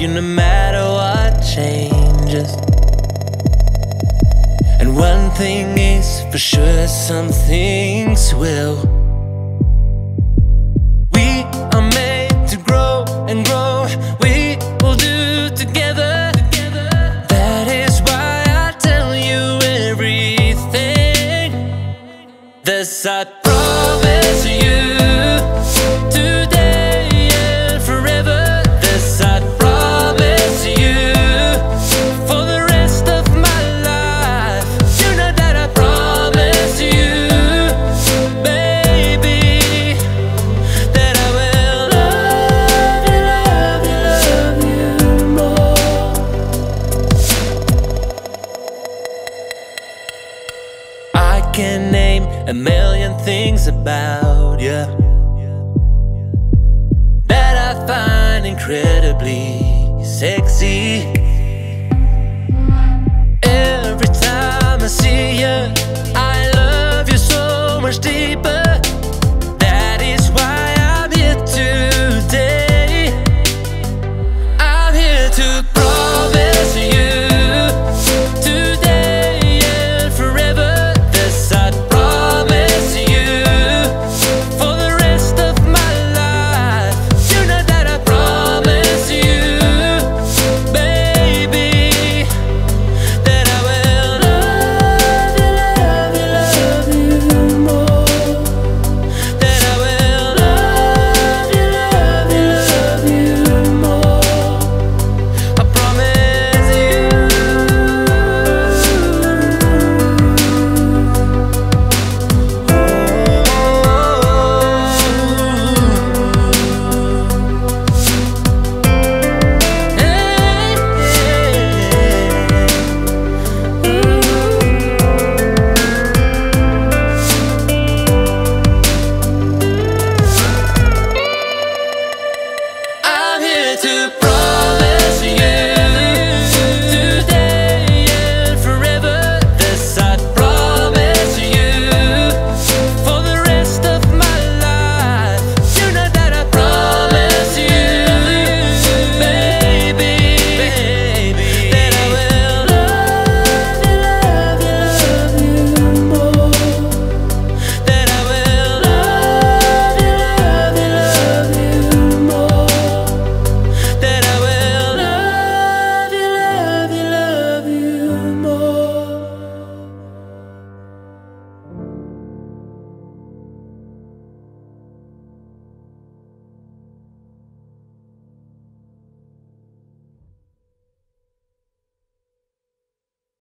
you no matter what changes. And one thing is for sure, some things will. We are made to grow and grow. We will do together. That is why I tell you everything. This I Can name a million things about you that I find incredibly sexy. Every time I see you, I love you so much deeper.